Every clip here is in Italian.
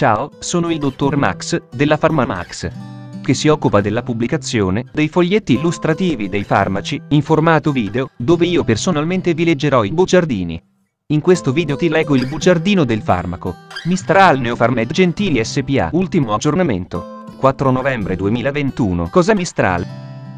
Ciao, sono il dottor Max, della PharmaMax, che si occupa della pubblicazione dei foglietti illustrativi dei farmaci, in formato video, dove io personalmente vi leggerò i bugiardini. In questo video ti leggo il bugiardino del farmaco. Mistral Neopharmed Gentili SPA. Ultimo aggiornamento. 4 novembre 2021. Cos'è Mistral?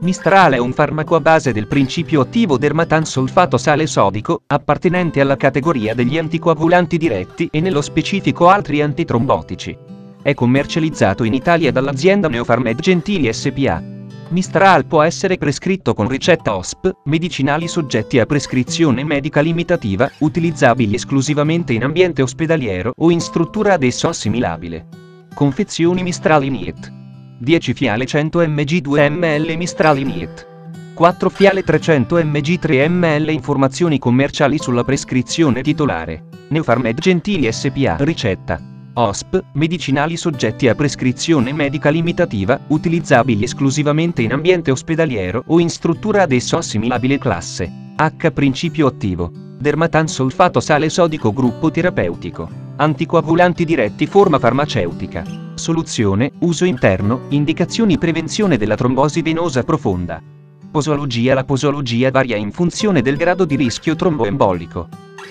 Mistral è un farmaco a base del principio attivo dermatansolfato sale sodico, appartenente alla categoria degli anticoagulanti diretti e nello specifico altri antitrombotici. È commercializzato in Italia dall'azienda Neopharmed Gentili SPA. Mistral può essere prescritto con ricetta OSP, medicinali soggetti a prescrizione medica limitativa, utilizzabili esclusivamente in ambiente ospedaliero o in struttura ad esso assimilabile. Confezioni Mistral Iniet 10 fiale 100 mg 2 ml Mistral Immediate. 4 fiale 300 mg 3 ml Informazioni commerciali sulla prescrizione titolare. Neopharmed Gentili SPA Ricetta. OSP, medicinali soggetti a prescrizione medica limitativa, utilizzabili esclusivamente in ambiente ospedaliero o in struttura ad esso assimilabile classe. H. Principio attivo. Dermatansolfato sale sodico gruppo terapeutico. Anticoagulanti diretti forma farmaceutica. Soluzione, uso interno, indicazioni prevenzione della trombosi venosa profonda. Posologia La posologia varia in funzione del grado di rischio tromboembolico.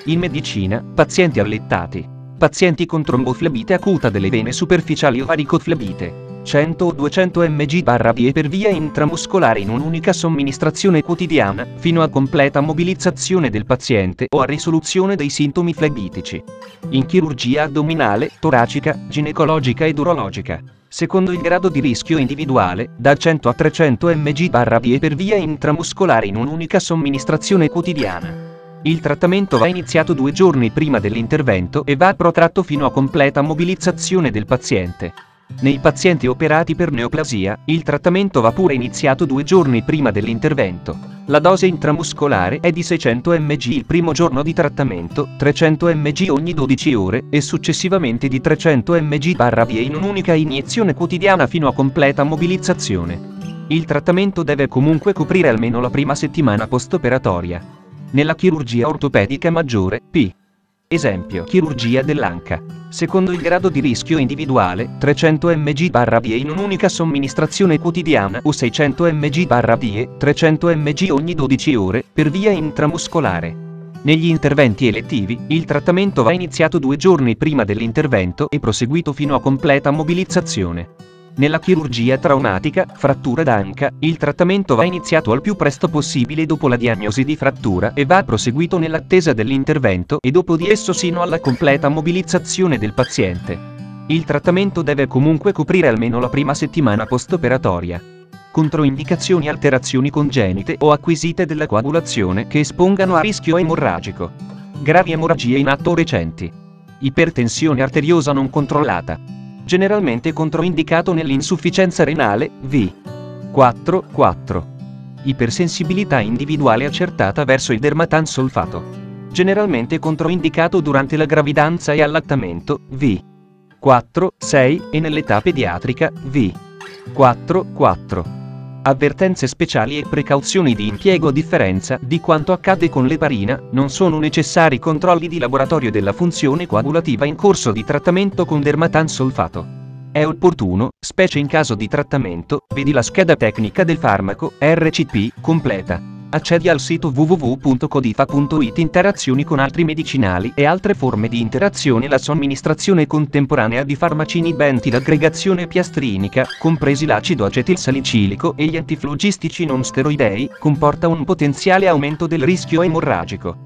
In medicina, pazienti allettati. Pazienti con tromboflebite acuta delle vene superficiali o varicoflebite 100 o 200 mg/vie per via intramuscolare in un'unica somministrazione quotidiana, fino a completa mobilizzazione del paziente o a risoluzione dei sintomi flebitici. In chirurgia addominale, toracica, ginecologica ed urologica. Secondo il grado di rischio individuale, da 100 a 300 mg/vie per via intramuscolare in un'unica somministrazione quotidiana. Il trattamento va iniziato due giorni prima dell'intervento e va protratto fino a completa mobilizzazione del paziente. Nei pazienti operati per neoplasia, il trattamento va pure iniziato due giorni prima dell'intervento. La dose intramuscolare è di 600 mg il primo giorno di trattamento, 300 mg ogni 12 ore, e successivamente di 300 mg/vie in un'unica iniezione quotidiana fino a completa mobilizzazione. Il trattamento deve comunque coprire almeno la prima settimana post-operatoria. Nella chirurgia ortopedica maggiore, P. Esempio, chirurgia dell'anca. Secondo il grado di rischio individuale, 300 mg/vie in un'unica somministrazione quotidiana o 600 mg/vie, 300 mg ogni 12 ore, per via intramuscolare. Negli interventi elettivi, il trattamento va iniziato due giorni prima dell'intervento e proseguito fino a completa mobilizzazione. Nella chirurgia traumatica, frattura d'anca, il trattamento va iniziato al più presto possibile dopo la diagnosi di frattura e va proseguito nell'attesa dell'intervento e dopo di esso sino alla completa mobilizzazione del paziente. Il trattamento deve comunque coprire almeno la prima settimana post-operatoria. Controindicazioni alterazioni congenite o acquisite della coagulazione che espongano a rischio emorragico. Gravi emorragie in atto recenti. Ipertensione arteriosa non controllata generalmente controindicato nell'insufficienza renale, V. 4. 4. Ipersensibilità individuale accertata verso il dermatansolfato. Generalmente controindicato durante la gravidanza e allattamento, V. 4, 6, e nell'età pediatrica, V. 4, 4 avvertenze speciali e precauzioni di impiego a differenza di quanto accade con l'eparina, non sono necessari controlli di laboratorio della funzione coagulativa in corso di trattamento con dermatansolfato. È opportuno, specie in caso di trattamento, vedi la scheda tecnica del farmaco, RCP, completa. Accedi al sito www.codifa.it Interazioni con altri medicinali e altre forme di interazione La somministrazione contemporanea di farmaci inibenti l'aggregazione piastrinica, compresi l'acido acetilsalicilico e gli antiflogistici non steroidei, comporta un potenziale aumento del rischio emorragico.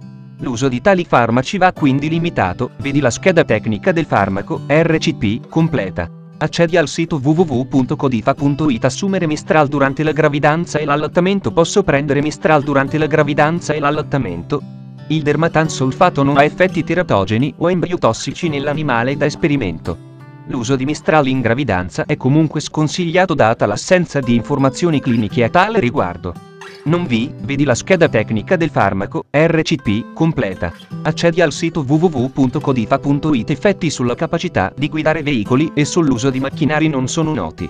L'uso di tali farmaci va quindi limitato, vedi la scheda tecnica del farmaco, RCP, completa. Accedi al sito www.codifa.it Assumere Mistral durante la gravidanza e l'allattamento Posso prendere Mistral durante la gravidanza e l'allattamento? Il dermatansolfato non ha effetti teratogeni o embriotossici nell'animale da esperimento. L'uso di Mistral in gravidanza è comunque sconsigliato data l'assenza di informazioni cliniche a tale riguardo. Non vi, vedi la scheda tecnica del farmaco, RCP, completa. Accedi al sito www.codifa.it Effetti sulla capacità di guidare veicoli e sull'uso di macchinari non sono noti.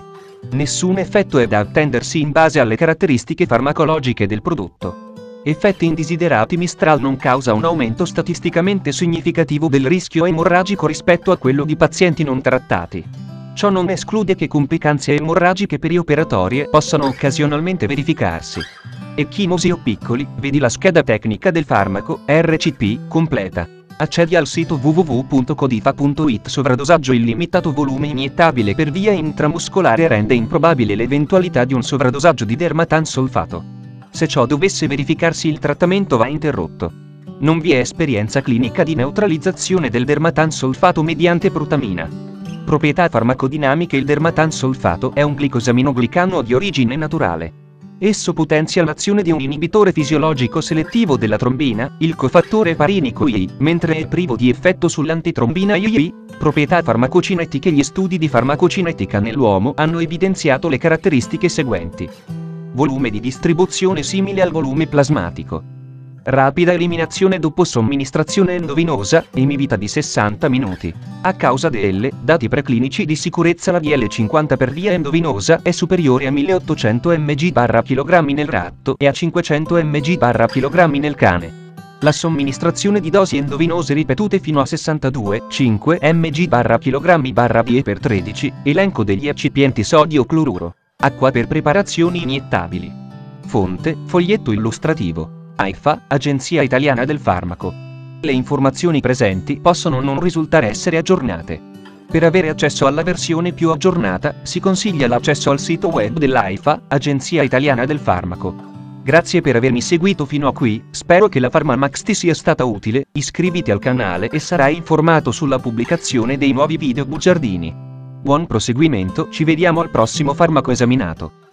Nessun effetto è da attendersi in base alle caratteristiche farmacologiche del prodotto. Effetti indesiderati Mistral non causa un aumento statisticamente significativo del rischio emorragico rispetto a quello di pazienti non trattati. Ciò non esclude che complicanze emorragiche perioperatorie possano occasionalmente verificarsi. Ecchimosi o piccoli, vedi la scheda tecnica del farmaco, RCP, completa. Accedi al sito www.codifa.it Sovradosaggio illimitato volume iniettabile per via intramuscolare rende improbabile l'eventualità di un sovradosaggio di dermatansolfato. Se ciò dovesse verificarsi il trattamento va interrotto. Non vi è esperienza clinica di neutralizzazione del dermatansolfato mediante protamina. Proprietà farmacodinamiche Il dermatansolfato è un glicosaminoglicano di origine naturale. Esso potenzia l'azione di un inibitore fisiologico selettivo della trombina, il cofattore parinico I, mentre è privo di effetto sull'antitrombina II. Proprietà farmacocinetiche Gli studi di farmacocinetica nell'uomo hanno evidenziato le caratteristiche seguenti. Volume di distribuzione simile al volume plasmatico. Rapida eliminazione dopo somministrazione endovenosa, emivita di 60 minuti. A causa delle dati preclinici di sicurezza la VL50 per via endovenosa è superiore a 1800 mg/kg nel ratto e a 500 mg/kg nel cane. La somministrazione di dosi endovenose ripetute fino a 62, 5 mg/kg/vie per 13, elenco degli eccipienti sodio cloruro. Acqua per preparazioni iniettabili. Fonte, foglietto illustrativo. AIFA, Agenzia Italiana del Farmaco. Le informazioni presenti possono non risultare essere aggiornate. Per avere accesso alla versione più aggiornata, si consiglia l'accesso al sito web dell'AIFA, Agenzia Italiana del Farmaco. Grazie per avermi seguito fino a qui, spero che la PharmaMax ti sia stata utile, iscriviti al canale e sarai informato sulla pubblicazione dei nuovi video bugiardini. Buon proseguimento, ci vediamo al prossimo farmaco esaminato.